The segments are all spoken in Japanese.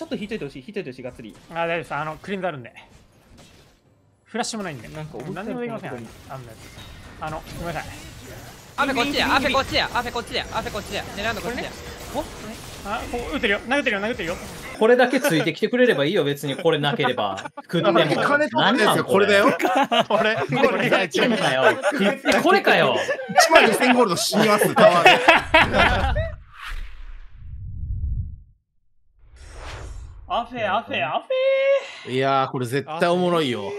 ちょっと引いといてほしい引いといてほしいがっつりあ、大丈夫です。あの、クリーンズあるんで。フラッシュもないんで。なんか何でもできません。あここにんなやつ。あの、ごめんなさい。アフェこっちやアフェこっちやアフェこっちやアフェこっちや狙うのこっちやあ、こう撃ってるよ。殴ってるよ、殴ってるよ。これだけついてきてくれればいいよ、別にこれなければ。食っても。金取ですよ、これ？だよ。これ、これが一これかよ。これかよ。1万2000ゴールド死にます、タワーで。アフェ、アフェ、アフいやー、これ絶対おもろいよ。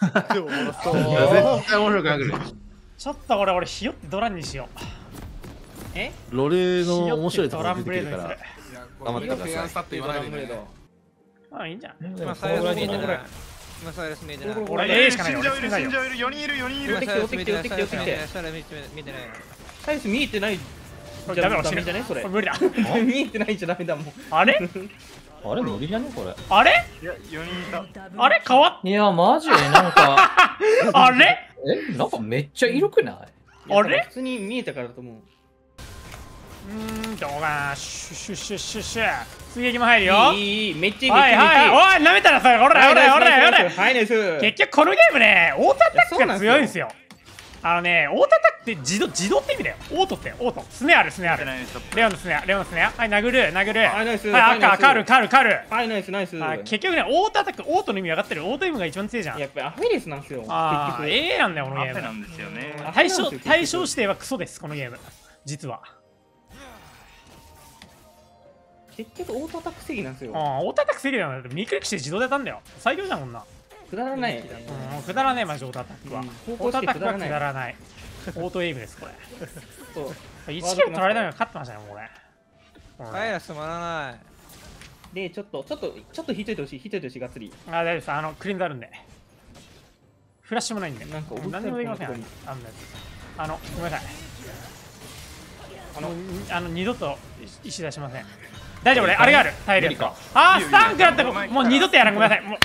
絶対面白くなくる。ェ。ちょっとこれ、俺、ひよってドランにしよう。え？ロレひの面白いとこドランろ出てくるから。。頑張ってくださいさって言わないでねまあいいんじゃん。今サイラス見えてない今サイラス見えてない俺 A しかないよ。死んじゃういる死んじゃういる4人いる4人いる寄ってきて寄ってきて寄ってきてサイラス見えてないサイズ見えてないこれダメだ、ダ死ぬ。メじゃねそれ無理だ。見えてないじゃダメだもん あれ？あれ無理じゃねこれ。あれ？いや4人いたあれ？変わっいや、マジでなんか、あれ？え、なんかめっちゃいるくない？あれ？普通に見えたからだと思ううーん、どうかな。シュシュシュシュシュ。追撃も入るよ。いいいいめっちゃいいめっちはいはい。おい、舐めたらそれ、ほらほらほらほら。はい結局このゲームね、オートアタックが強いんですよ。あのね、オータックって自動自動って意味だよ。オートって、オート。スネアある、スネアある。レオンのスネア、レオンのスネア。はい、殴る、殴る。はい赤、カル、カル、カル。はいナイスナイスあ結局ね、オートアタック、オートの意味分かってる。オートイムが一番強いじゃん。やっぱりアフェレスなんですよああ、結局 A なんだよ、このゲーム。アなんですよね対象、対象指定はクソです、このゲーム。実は。結局オートアタック正義なんですよああ、オートアタック正義だよ。右クリックして自動でやったんだよ。最強じゃん、こんな。くだらないうん、くだらねえ、マジオートアタックは。うんオートアタックはくだらない。オートエイムです、これ。そう1キロ取られたのが勝ってましたね、これ。これサイラス止まらないでちょっとちょっとちょっと引いといてほしい引いといてほしいがっつりあ、大丈夫です。あの、クリーンズあるんで。フラッシュもないんで。なんか何でもできません。あここにあんなやつ。あの、ごめんなさい。あの、あの二度と石出しません。大丈夫、俺、あれがある。耐えるやつあー、スタンクだって、もう二度とやらん。ごめんなさい。もう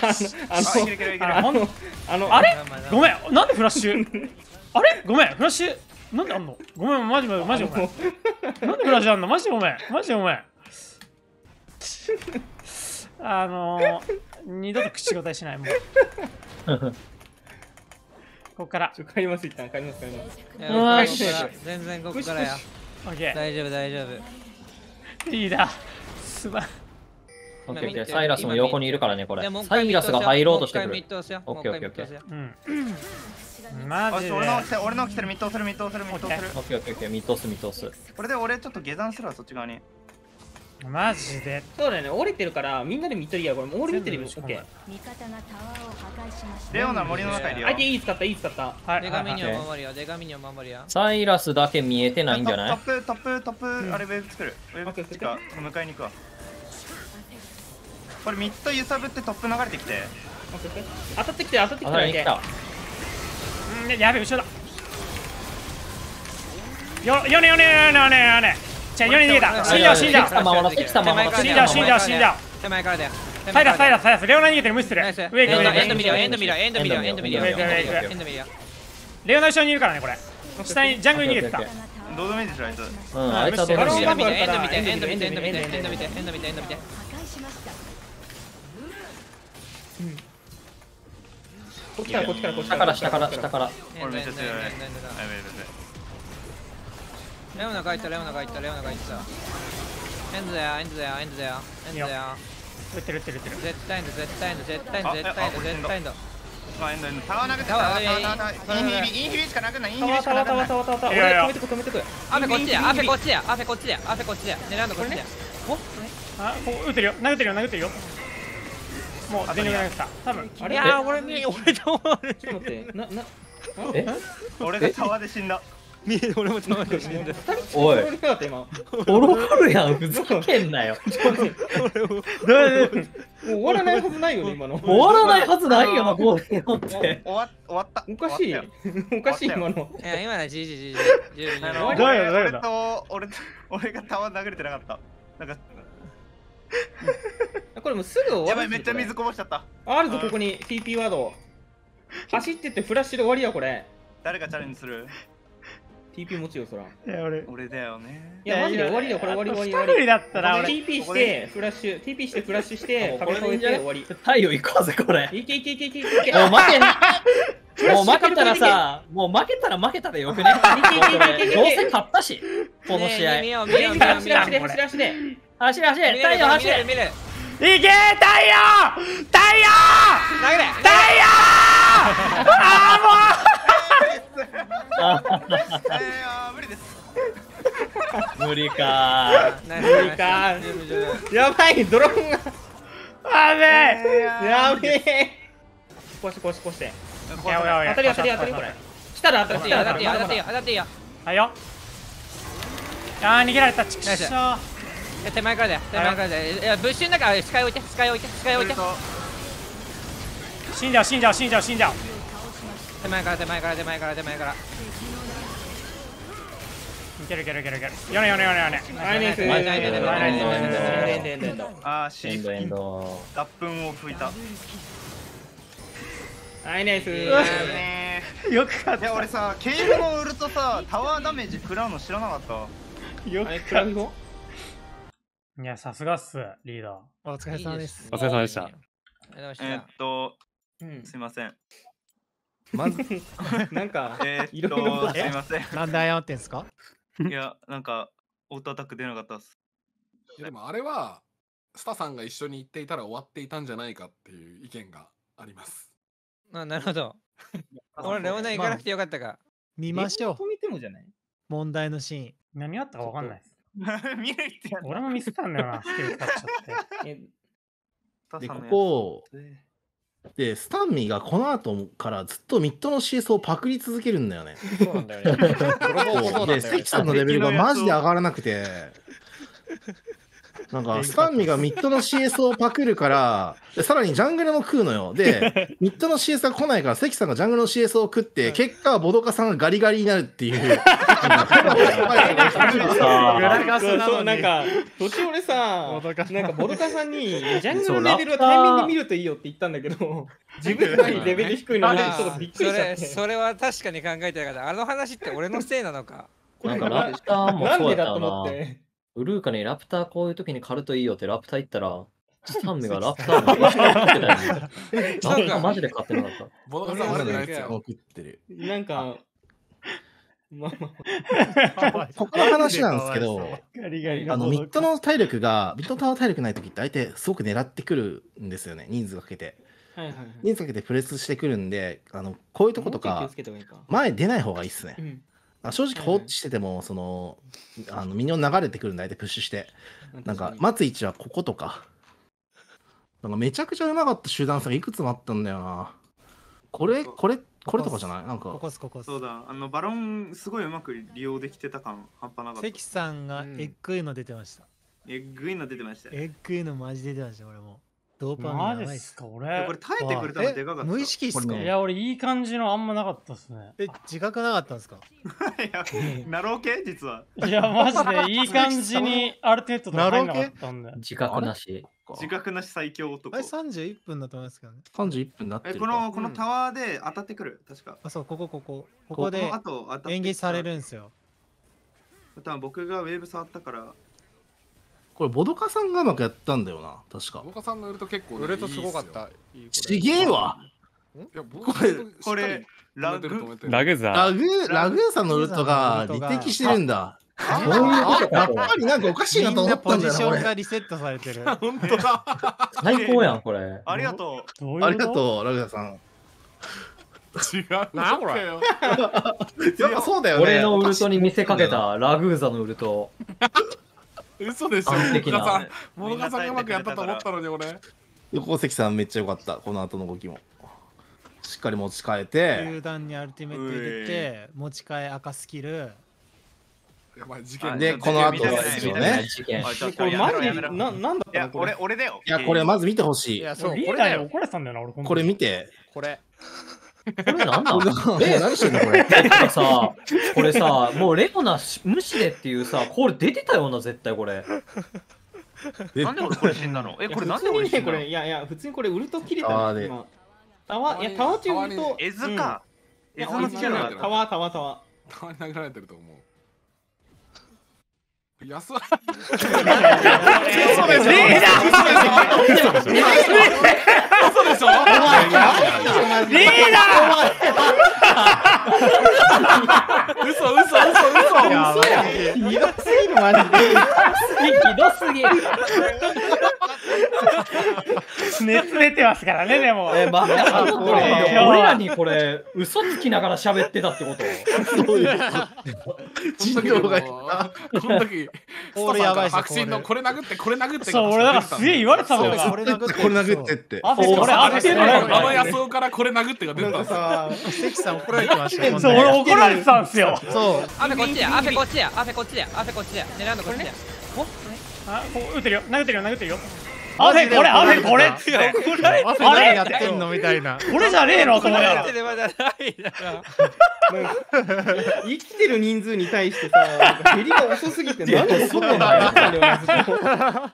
あのあれ？ごめん、なんでフラッシュ？あれ？ごめん、フラッシュ、なんであんの？ごめん、マジマジマジごめん。なんでフラッシュあんの？マジでごめん、マジでごめん。あのー、二度と口答えしない、もう。ここから、ちょ帰ります一旦帰ります帰ります。全然ここからや。オッケ大丈夫大丈夫。ー。リーダー、すまん。オッケーオッケー。サイラスも横にいるからね、これ。サ回イラスが入ろうとしてくる。もう一回ミッ。ド押すよオッケーオッケー。もうん。マジで。あ俺の来てる俺の来てるミッドするミッドするミッドするオッケーオッケーオッケー、ミッドスミッドス。これで俺ちょっと下山するわそっち側に。マジで。そうだよね。折れてるからみんなで見とりやこれもう俺見てるよオッケー。味方がタワーを破壊しましたレオナ森の中いるよ。相手いい使ったいい使った。はい。デガミニは守るよ。デガミニを守るよ。サイラスだけ見えてないんじゃない？トップトップトップあれウェーブ作る。ウェーブ作か迎えに行くわこれミッド揺さぶってトップ流れてきて当たってきて当たってきあ、てだ。うんやべえ、後ろだ。よ、よねよねよねよねよね。じゃあ、よね逃げた。死んじゃう、死んじゃう。死んじゃう死んじゃう死んじゃう手前からだよサイラス、サイラス、サイラス。レオナ逃げてる、無視する。上行く、上行く。エンド見るよエンド見るよエンド見るよエンド見るよ上行く上行くエンド見るよレオナ後ろにいるからね、これ。下にジャングルに逃げてた。どうでもいいでしょあいつうん、あいつはどうでもいいブルからエンド見てエンド見てエンド見てエンド見てエンド見てエンド見てこっちからこっちからこっち下から下から下から。俺めっちゃ強い。レオナが入ったレオナが入ったレオナが入った。エンドだよエンドだよエンドだよ。エンドだよ。打ってる、打ってる、打ってる。絶対エンド絶対エンド絶対エンド。絶対エンド絶対エンド。まあタワー投げてタワータワータワータワータワーインヒビインヒビしか殴んないインヒビしかタワータワータワー殴んないタワータワータワーいやいや俺止めてく止めてくアフェこっちやアフェこっちやアフェこっちやアフェこっちや狙うのこっちやあ、ここ打ってるよ、殴ってるよ、殴ってるよ。もう、全力で投げてた。多分。あれいやー俺に俺と思うちょっと待ってななえ？俺がタワーで死んだ。見え俺も頼んで死んでおい、おろかるやん、ふざけんなよ。う終わらないはずないよね今の。終わらないはずないよな、こういうのって。終わ終わったおかしいおかしい今の。いや今のはじじじじ俺のと俺と俺がタワー殴れてなかったなんかこれもうすぐ終わるやばいめっちゃ水こぼしちゃった。あるぞここに。TP ワード 走ってってフラッシュで終わりやこれ。誰がチャレンジする？TP 持ちよ、そら。い俺。俺だよね。や、マジで終わりだよ、これ終わり終わり終わり。二人だったら俺。TP して、フラッシュ、TP して、フラッシュして、壁越えて終わり。太陽行こうぜ、これ。いけいけいけいけいけ。いけ。もう負けん、もう負けたらさ、もう負けたら負けたでよくね？どうせ勝ったし、この試合。走れ走れ。走れ走れ。走れ走れ、太陽走れ。見る見るいけ太陽！太陽！投げれ太陽！あえー、あー無理です。無理か。無無理か。やばい、ドローンが。ーもうあべえやべえ。こうしてこうしてこうして。当たり当たり当たりこれ。したら当たり当たっていいよ当たっていいよ。当たっていいよはいよあー逃げられた。ちくしょうえ手前からだよ。手前からだよ。いやブッシュの中スカイ置いて。スカイ置いて。スカイ置いて。死んじゃう死んじゃう死んじゃう死んじゃう。手前から手前から手前から手前から。いけるいけるいけるいける。よねよねよねよね。アイネス。ナイス。ナイス。ナイス。エンドエンドエンドエンドエンドエンド。あーシエンドエン。脱粉を吹いたアイネス。ねよく勝っいや俺さケイブのウルトさタワーダメージ食らうの知らなかったたよあれ、クラフトいやさすがっすリーダー。お疲れ様です。お疲れ様でした。えーっとうん。すいません。まず、なんか、えーっいろいろとすいません。なんで謝ってんすか？いやなんかオートアタック出なかったっす。いやでもあれは、スタさんが一緒に行っていたら終わっていたんじゃないかっていう意見があります。たあなるほど。俺レオナ行かなくてよかったか見ましょう。止めてもじゃない？問題のシーン。何あったかわかんないです 見るってや俺もミスったんだよなスキル使っちゃって。え、で、ここ、でで、スタンミーがこの後からずっとミッドの CS をパクり続けるんだよね。そうなんだよね。泥棒もそうなんだで、よね。関さんのレベルがマジで上がらなくて、なんか、スタンミがミッドの CS をパクるから、でさらにジャングルも食うのよ。で、ミッドの CS が来ないから、関さんがジャングルの CS を食って、結果、ボドカさんがガリガリになるっていう。グラガスなそう。なんか、途中俺さボドカ、なんかボドカさんに、ジャングルのレベルを対面で見るといいよって言ったんだけど、自分よりレベル低いのに、ちょっとびっくりしそれちゃって。それは確かに考えてなかったあの話って俺のせいなのかなんかラプターもそうやったでだと思なっ。て？ウルーカにラプターこういう時に狩るといいよってラプター言ったら、スタンミがラプターの。ラプターマジで勝ってなかった。ボドカさん悪くないで。送ってる。なんか、まあまあ、ここの話なんですけど、あのミッドの体力が、ミッドタワー体力ない時って相手すごく狙ってくるんですよね、人数かけて。はいはいはい。人数かけてプレスしてくるんで、あのこういうとことか。前出ない方がいいっすねう。ん。あ正直放置してても、その、あのミニオン流れてくるんで、相手プッシュして。なんか、待つ位置はこことか。なんかめちゃくちゃうまかった集団差がいくつもあったんだよな。これ、これ、これとかじゃない？なんか、ここっすここっす。そうだ。あのバロンすごいうまく利用できてた感半端なかった。関さんがエッグイの出てました。えぐいの出てましたよ。エッグイのマジ出てました、俺も。ドーパミンマやばいっす。ジっすか俺。これ耐えてくれたのでかかった。無意識っすか？いや俺いい感じのあんまなかったっすね。え、自覚なかったんですか？いやナロー系？実は。いやマジでいい感じにアルテネットとか入んなかったんで。自覚なし。自覚なし最強男。あれ31分だと思いますけどね。31分になってえるか。このこのタワーで当たってくる？確か。あ、そう、ここ、ここ。こここでこの後当たって演技されるんですよ。多分僕がウェーブ触ったからこれ、ボドカさんがうまくやったんだよな、確かボ。ドカさんのウルト結構ね、ウルトすごかった。ちげえわこれしっかりラグ？ラグザラグー、ラグーさんのウルトが離敵してるんだ。そういうことやっかぱりなんかおかしいなと思ったみんだよな、俺。ジションがリセットされてる。本当だ。最高やん、これ。ありがとどういうこと？ありがとう、ラグーさん。違う。なこれ？よ。やっぱそうだよね。俺のウルトに見せかけたラグーザのウルト。嘘でしょ。完璧ボドカさんな。ボドカさんがうまくやったと思ったのに俺。横関さんめっちゃ良かった、この後の動きも。しっかり持ち替えて、球団にアルティメット入れて、持ち替え赤スキル。やばい、事件で、この後ですよね。これマジで、やめろやめろな、なんだっいやたのこれ？俺。俺だよいや、これまず見てほしい。いや、そう、これだよ。怒られてたんだよな俺これ見て。これ。これなんなんえ、何してんのこれ？さ、これさ、もうレオナし無視でっていうさ、これ出てたよな、絶対これ。なんで俺これ死んだの？えこれなんで俺死んだの？いやいや、普通にこれウルト切れたタワーでの今。タワー、いや、タワー中ウルト。絵図か。絵図の俺違うのタワー、タワー、タワー。たまに殴られてると思う。安はリーダ嘘でしょ？ーリーダー。嘘嘘嘘。嘘。嘘やばいひどすぎるマジでひどすぎる。熱出てますからねでもえ、まあ、これ俺らにこれ、嘘。つきながら喋ってたってこと人狼がいた。この時、これやばい白真のこれ殴ってこれ殴ってそう俺なんかすげえ言われてたんこれ殴ってこれ殴ってって。あれてるあの野草からこれ殴ってが出なんたんですよかさ関さん怒られてましたよそう俺怒られてたんすよそうアフェこっちやアフェこっちやアフェこっちやアフェこっちや狙うのこっちやあこう撃ってるよ殴ってるよ殴ってるよアフェこれアフェこれっつってアフェ何やってんのみたいなこれじゃねえのと思いながら手でまだないだろ生きてる人数に対してさ減りが遅すぎて何でそんなのやったんだよ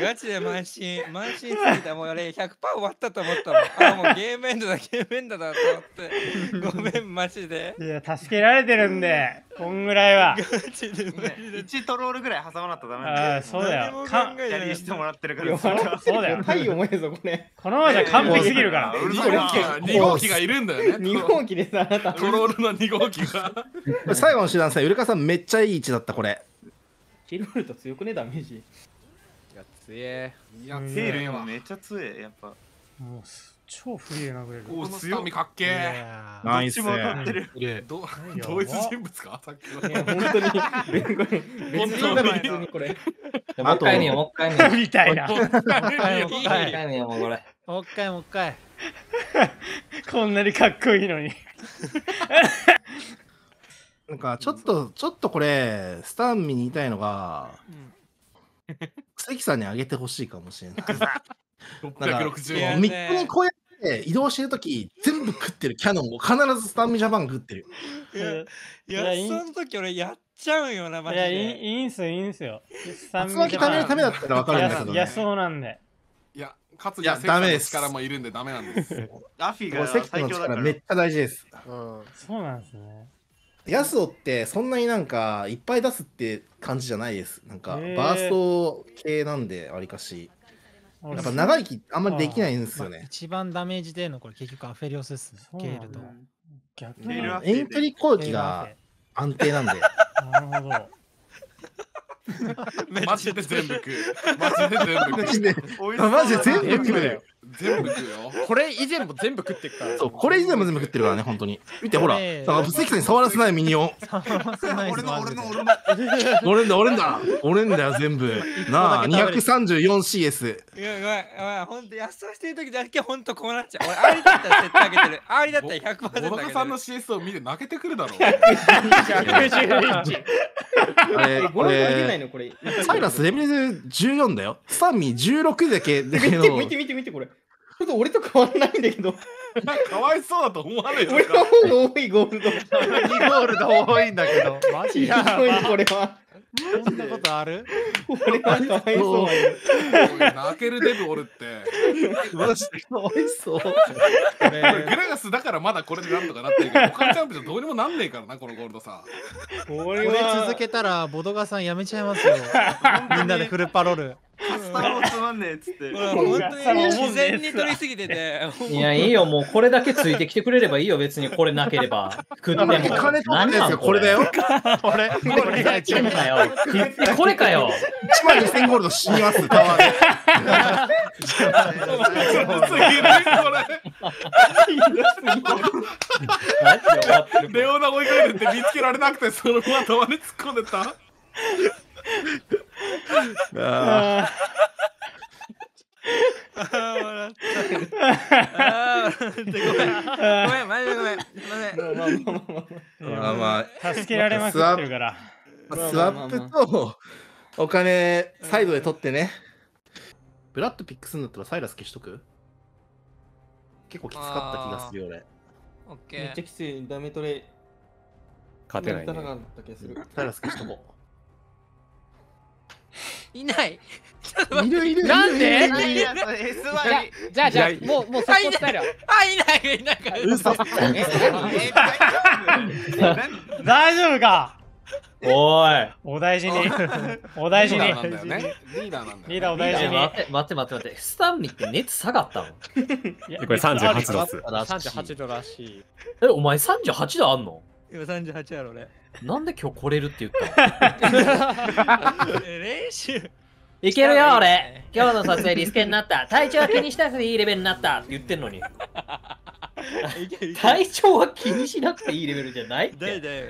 ガチで慢心慢心すぎた。もう俺100%終わったと思ったもん。あもうゲームエンドだゲームエンドだと思って。ごめんマジで。いや助けられてるんでこんぐらいは。マジで無理だ1トロールぐらい挟まなったらダメあなんあそうだよ。何もか考えでキャリーしてもらってるからそうだよ。る太陽もええぞこれ。このままじゃ完璧すぎるから。うる2さいな号機が二号機がいるんだよね。日本機でさあなた。トロールの2号機が。最後の手段さ、ウルカさんめっちゃいい位置だった、これ。キルルと強くねダメージ強え。いやめっちゃ強いやっぱ。もうす超フリーで殴れる。このスタミかっけいえナイス。どっちも当たってる。ど同一人物かさっきの本当にこれ別人だろ普通にこれ。もう一回見よう、もう一回見。みたいな。もう一回もうこれ。もう一回もう一回。こんなにかっこいいのに。なんか、ちょっと、ちょっとこれ、スタンミに言いたいのが、関さんにあげてほしいかもしれない。660いやミッドにこうやって移動してるとき、全部食ってるキャノンを必ずスタンミジャパンが食ってる。いやいいやいいやその時俺やっちゃうよなマいやいジで。いいいんすよいいんすよ。竜巻食べるためだったらわかるんだけど、ね。いやそうなんで。いや勝ついやには関さんのダメです。力もいるんでダメなんです。アフィがこれ関の最強だから力めっちゃ大事です。そうなんですねヤスオってそんなになんかいっぱい出すって感じじゃないです。なんかバースト系なんでわりかし。やっぱ長生きあんまりできないんですよね。一番ダメージ出るのこれ結局アフェリオスですねケールと。逆に。遠距離攻撃が安定なんで。なるほど。マジで全部食う。マジで全部食う。マジで全部食う。よ。全部食うよ。これ以前も全部食ってくから。そう、これ以前も全部食ってるからね、本当に。見て、ほら、これだから関さんに触らせないミニオン。俺の俺の俺の俺んだ、俺んだ、俺んだよ、全部。なあ、234CS。いやごめんごめんほんと安さしてる時だけほんとこうなっちゃう。俺ありだったら絶対あげてる。ありだったら100%小あげて高さんのる CS を見て泣けてくるだろう。あれ、こご覧できないれ、の？これ。サイラスレベル14だよ。スタンミ16だけだけど見て見、て見て見てこれちょっと俺と変わんないんだけど。かわいそうだと思わない俺の方が多いゴールド2ゴールド多いんだけど。マジやばいこれはそんなことあるこれはかわいそう泣けるデブおるって。マジでかわいそう。グラガスだからまだこれでなんとかなってるけど他のチャンピオンじゃどうにもなんねえからなこのゴールドさ。ここれ続けたらボドガさんやめちゃいますよ。みんなでフルパロールカスタムもつまんねえっつって俺本当に自然に取りすぎてていや、いいよ、もうこれだけついてきてくれればいいよ、別にこれなければ。食っても。金取ったやつがこれだよ。これこれが一番これかよ。これかよ。1万2000ゴールド死にます、タワーで。レオナ追いかけてて見つけられなくてそのまま頭に突っ込んでたああー笑った。あー笑ってごめんごめんマジでごめんすいません。まあまあ助けられまくってるから。スワップとお金サイドで取ってね。ブラッドピックするんだったらサイラス消しとく？結構きつかった気がするよ、俺。オッケめっちゃーきつい。ダメトレ。勝てない、サイラス消しとこ いない。いるいるなんで？じゃあじゃあもうもうそこ伝えるよあいない。いないから嘘大丈夫かおいお大事にお大事にリーダーなんだよね。リーダーなんだよね。リーダーお大事に待って待って待ってスタンミって熱下がったのこれ38度っす。らしい38度らしいえお前38度あんの今38やろ俺。なんで今日来れるって言ったの？練習。いけるよ俺。今日の撮影リスケになった。体調は気にしなくていいレベルになったって言ってんのに。体調は気にしなくていいレベルじゃないって。だいだい